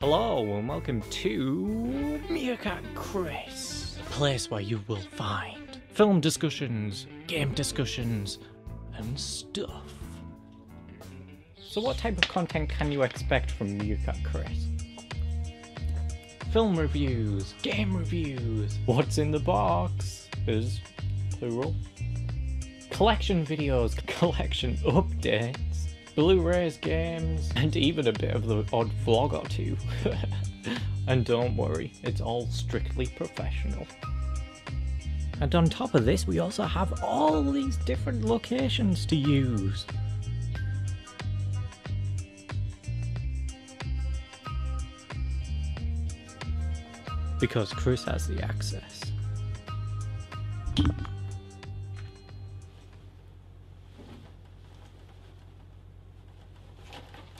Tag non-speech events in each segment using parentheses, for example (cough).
Hello and welcome to Meerkat Chris, a place where you will find film discussions, game discussions, and stuff. So, what type of content can you expect from Meerkat Chris? Film reviews, game reviews, what's in the box is plural. Collection videos, (laughs) collection updates, Blu-rays, games, (laughs) and even a bit of the odd vlog or two. (laughs) and don't worry, it's all strictly professional. And on top of this, we also have all these different locations to use. Because Chris has the access.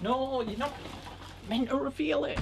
No, you're not meant to reveal it.